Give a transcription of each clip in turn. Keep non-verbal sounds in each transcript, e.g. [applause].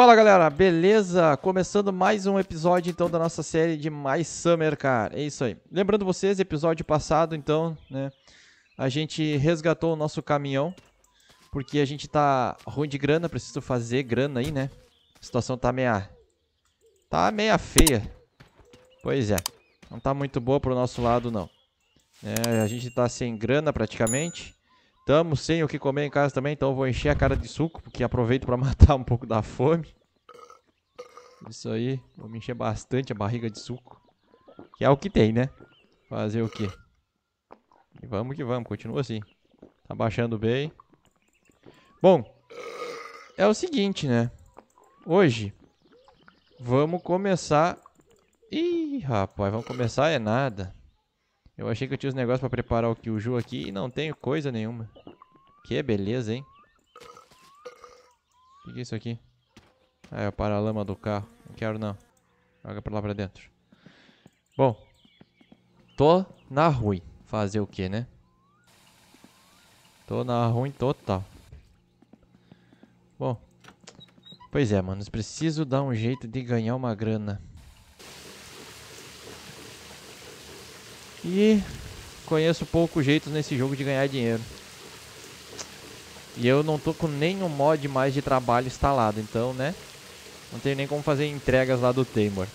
Fala galera, beleza? Começando mais um episódio então da nossa série de Mais Summer Car. É isso aí. Lembrando vocês, episódio passado então, né? A gente resgatou o nosso caminhão porque a gente tá ruim de grana, preciso fazer grana aí, né? A situação tá meia tá meia feia. Pois é. Não tá muito boa pro nosso lado não. É, a gente tá sem grana praticamente. Tamo sem o que comer em casa também, então eu vou encher a cara de suco, porque aproveito para [laughs] matar um pouco da fome. Isso aí, vou me encher bastante a barriga de suco. Que é o que tem, né? Fazer o quê? E vamos que vamos, continua assim. Tá baixando bem. Bom, é o seguinte, né? Hoje, vamos começar... Ih, rapaz, vamos começar é nada. Eu achei que eu tinha os negócios pra preparar o Kyuju aqui e não tenho coisa nenhuma. Que beleza, hein? O que, é isso aqui? Ah, é o paralama do carro. Não quero não. Joga pra lá pra dentro. Bom. Tô na ruim. Fazer o que, né? Tô na ruim total. Bom. Pois é, mano. Preciso dar um jeito de ganhar uma grana. E conheço poucos jeitos nesse jogo de ganhar dinheiro. E eu não tô com nenhum mod mais de trabalho instalado, então, né? Não tenho nem como fazer entregas lá do Taymor.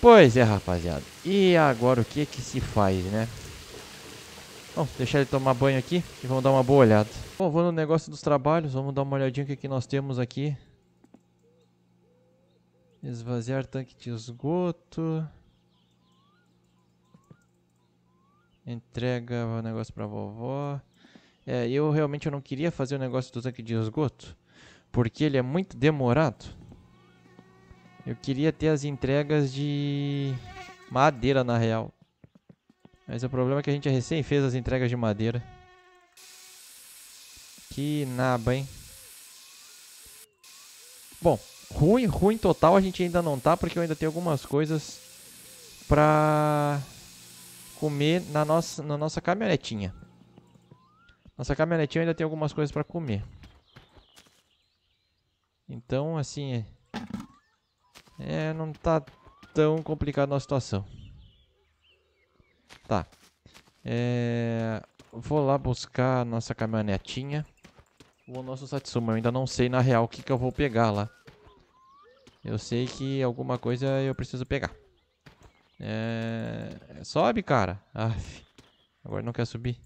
Pois é, rapaziada. E agora o que que se faz, né? Bom, deixar ele tomar banho aqui e vamos dar uma boa olhada. Bom, vou no negócio dos trabalhos, vamos dar uma olhadinha o que, que nós temos aqui. Esvaziar tanque de esgoto. Entrega o negócio pra vovó. É, eu realmente eu não queria fazer o negócio do tanque de esgoto. Porque ele é muito demorado. Eu queria ter as entregas de madeira na real. Mas o problema é que a gente recém fez as entregas de madeira. Que naba, hein? Bom, ruim, ruim total a gente ainda não tá, porque eu ainda tenho algumas coisas pra comer na nossa, na nossa caminhonetinha. Nossa caminhonetinha ainda tem algumas coisas para comer. Então, assim, é, é, não tá tão complicado a situação. Tá. É, vou lá buscar a nossa caminhonetinha. O nosso Satsuma, eu ainda não sei na real o que, que eu vou pegar lá. Eu sei que alguma coisa eu preciso pegar. É... Sobe, cara. Aff. Agora não quer subir.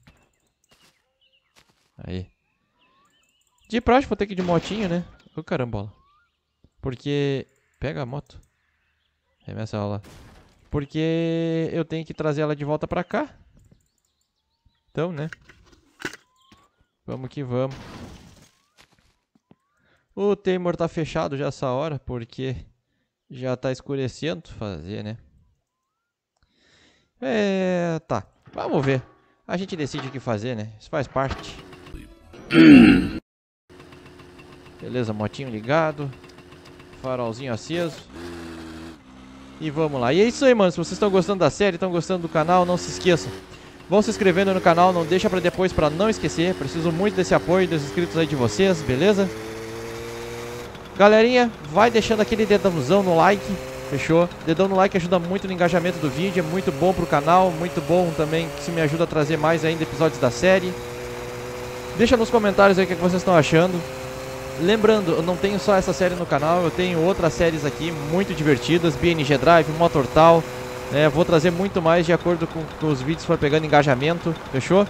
Aí. De prática vou ter que ir de motinho, né? Ô carambola. Porque... Pega a moto. Remessa ela lá. Porque eu tenho que trazer ela de volta pra cá. Então, né? Vamos que vamos. O Temor tá fechado já essa hora, porque já tá escurecendo fazer, né? É, tá. Vamos ver. A gente decide o que fazer, né? Isso faz parte. Beleza, motinho ligado. Farolzinho aceso. E vamos lá. E é isso aí, mano. Se vocês estão gostando da série, estão gostando do canal, não se esqueçam. Vão se inscrevendo no canal, não deixa pra depois pra não esquecer. Preciso muito desse apoio dos inscritos aí de vocês, beleza? Galerinha, vai deixando aquele dedãozão no like Fechou? Dedão no like ajuda muito no engajamento do vídeo, é muito bom pro canal, muito bom também que se me ajuda a trazer mais ainda episódios da série. Deixa nos comentários aí o que, vocês estão achando. Lembrando, eu não tenho só essa série no canal, eu tenho outras séries aqui muito divertidas, BNG Drive, Motortal. Né? Vou trazer muito mais de acordo com os vídeos for pegando engajamento, fechou?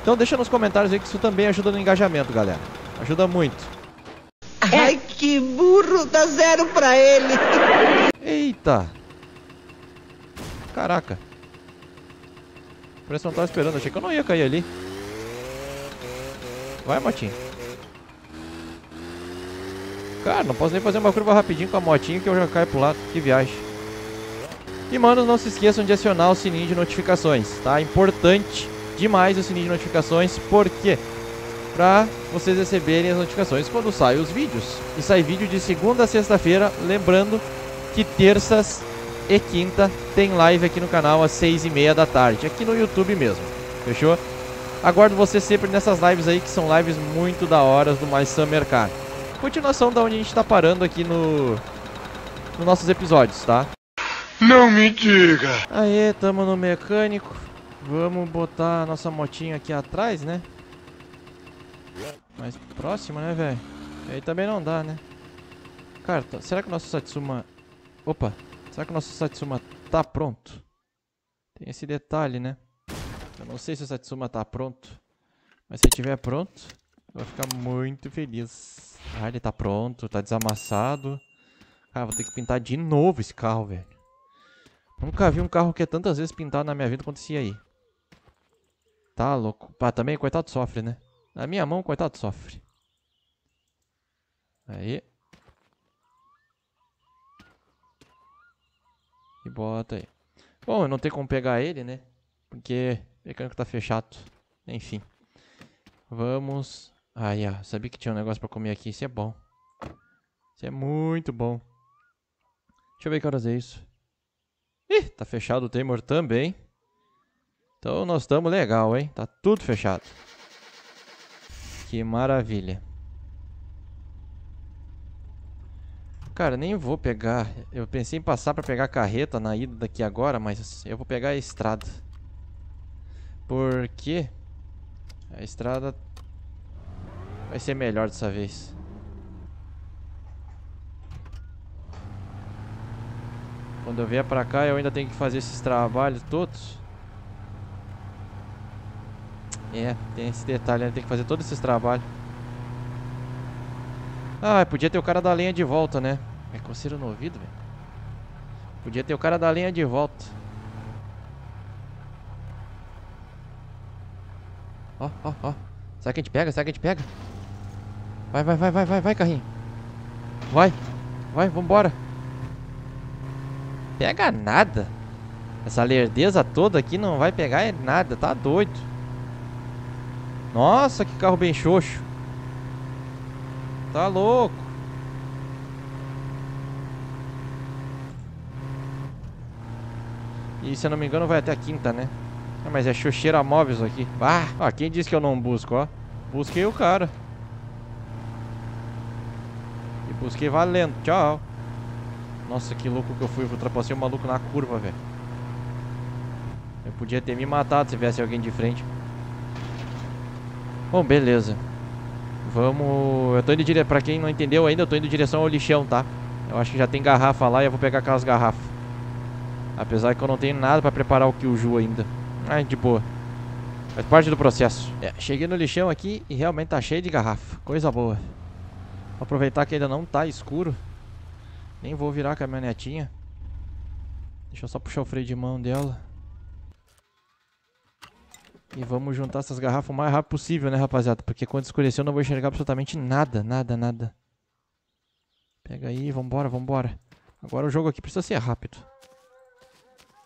Então deixa nos comentários aí que isso também ajuda no engajamento, galera. Ajuda muito. Ai, que burro, dá zero pra ele. Eita! Caraca. Parece que não tava esperando, achei que eu não ia cair ali. Vai, motinho. Cara, não posso nem fazer uma curva rapidinho com a motinha que eu já caio pro lado. Que viagem. E, manos, não se esqueçam de acionar o sininho de notificações, tá? Importante demais o sininho de notificações, porque para vocês receberem as notificações quando saem os vídeos. E sai vídeo de segunda a sexta-feira, lembrando que terças e quinta tem live aqui no canal às seis e meia da tarde, aqui no YouTube mesmo, fechou? Aguardo você sempre nessas lives aí, que são lives muito da hora do Mais Summer Car. continuação da onde a gente tá parando aqui no... Nos nossos episódios, tá? Não me diga. Aê, tamo no mecânico. Vamos botar a nossa motinha aqui atrás, né? Mais próxima, né, velho? Aí também não dá, né? Cara, tá- será que o nosso Satsuma... Opa! Será que o nosso Satsuma tá pronto? Tem esse detalhe, né? Eu não sei se o Satsuma tá pronto. Mas se estiver pronto, eu vou ficar muito feliz. Ah, ele tá pronto, tá desamassado. Cara, vou ter que pintar de novo esse carro, velho. Nunca vi um carro que é tantas vezes pintado na minha vida quanto esse aí. Tá louco. Ah, também, coitado sofre, né? Na minha mão, coitado sofre. Aí. E bota aí. Bom, eu não tenho como pegar ele, né? Porque o mecânico tá fechado. Enfim. Vamos. Aí, ó. Sabia que tinha um negócio pra comer aqui. Isso é bom. Isso é muito bom. Deixa eu ver que horas é isso. Ih, tá fechado o Temor também. Então nós estamos legal, hein? Tá tudo fechado. Que maravilha. Cara, nem vou pegar. Eu pensei em passar pra pegar a carreta na ida daqui agora, mas eu vou pegar a estrada. Porque a estrada vai ser melhor dessa vez. Quando eu vier pra cá, eu ainda tenho que fazer esses trabalhos todos. É, tem esse detalhe, né? Tem que fazer todos esses trabalhos. Ah, podia ter o cara da lenha de volta, né? É coceira no ouvido, velho. Podia ter o cara da lenha de volta. Ó, ó, ó. Será que a gente pega? Será que a gente pega? Vai, vai, vai, vai, vai, vai, carrinho. Vai. Vai, vambora. Pega nada. Essa lerdeza toda aqui não vai pegar é nada, tá doido. Nossa, que carro bem xoxo. Tá louco. E se eu não me engano vai até a quinta, né? Ah, mas é xoxeira móveis aqui. Ah, quem disse que eu não busco, ó? Busquei o cara. E busquei valendo. Tchau. Nossa, que louco que eu fui. Eu ultrapassei o maluco na curva, velho. Eu podia ter me matado se tivesse alguém de frente. Bom, beleza. Vamos... Eu tô indo direto... Pra quem não entendeu ainda, eu tô indo direção ao lixão, tá? Eu acho que já tem garrafa lá e eu vou pegar aquelas garrafas. Apesar que eu não tenho nada pra preparar o Killju ainda. Ah, de boa. Faz parte do processo. É, cheguei no lixão aqui e realmente tá cheio de garrafa. Coisa boa. Vou aproveitar que ainda não tá escuro. Nem vou virar a caminhonetinha. Deixa eu só puxar o freio de mão dela. E vamos juntar essas garrafas o mais rápido possível, né, rapaziada? Porque quando escurecer eu não vou enxergar absolutamente nada, nada, nada. Pega aí, vambora, vambora. Agora o jogo aqui precisa ser rápido.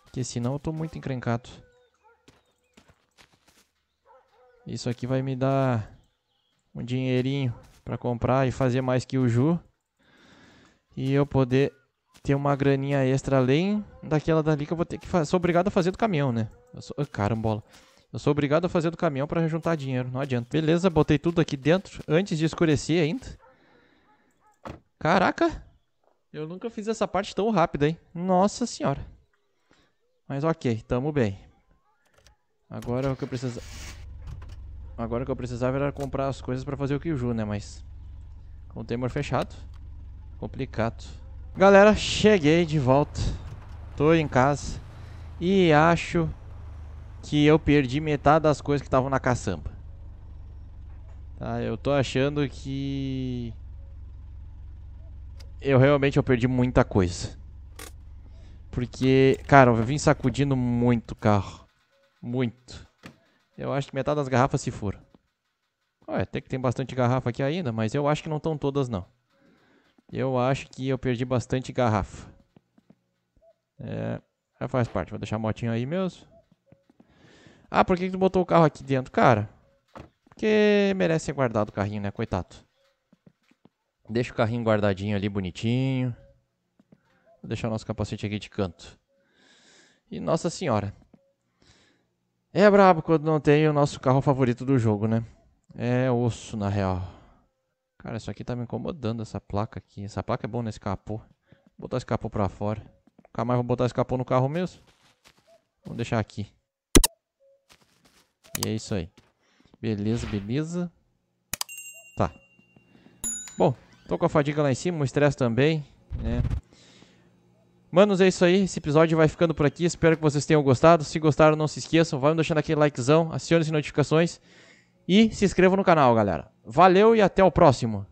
Porque senão eu tô muito encrencado. Isso aqui vai me dar um dinheirinho pra comprar e fazer mais que o Ju. E eu poder ter uma graninha extra além daquela dali que eu vou ter que fazer. Sou obrigado a fazer do caminhão, né? Eu sou... Carambola. Eu sou obrigado a fazer do caminhão para juntar dinheiro, não adianta. Beleza, botei tudo aqui dentro antes de escurecer ainda. Caraca! Eu nunca fiz essa parte tão rápida, hein? Nossa senhora. Mas ok, tamo bem. Agora o que eu preciso... Agora o que eu precisava era comprar as coisas para fazer o Killju, né? Mas... Com o Temor fechado... Complicado. Galera, cheguei de volta. Tô em casa. E acho que eu perdi metade das coisas que estavam na caçamba. Tá, eu tô achando que eu realmente eu perdi muita coisa. Porque, cara, eu vim sacudindo muito o carro. Muito. Eu acho que metade das garrafas se foram. Ué, até que tem bastante garrafa aqui ainda, mas eu acho que não estão todas não. Eu acho que eu perdi bastante garrafa. É, faz parte. Vou deixar a motinha aí mesmo. Ah, por que, que tu botou o carro aqui dentro? Cara, porque merece ser guardado o carrinho, né? Coitado. Deixa o carrinho guardadinho ali, bonitinho. Vou deixar o nosso capacete aqui de canto. E Nossa Senhora. É brabo quando não tem o nosso carro favorito do jogo, né? É osso, na real. Cara, isso aqui tá me incomodando, essa placa aqui. Essa placa é bom nesse capô. Vou botar esse capô pra fora. Nunca mais vou botar esse capô no carro mesmo. Vamos deixar aqui. E é isso aí. Beleza, beleza. Tá. Bom, tô com a fadiga lá em cima, o estresse também, né? Manos, é isso aí. Esse episódio vai ficando por aqui. Espero que vocês tenham gostado. Se gostaram, não se esqueçam. Vai deixando aquele likezão, acione as notificações e se inscrevam no canal, galera. Valeu e até o próximo.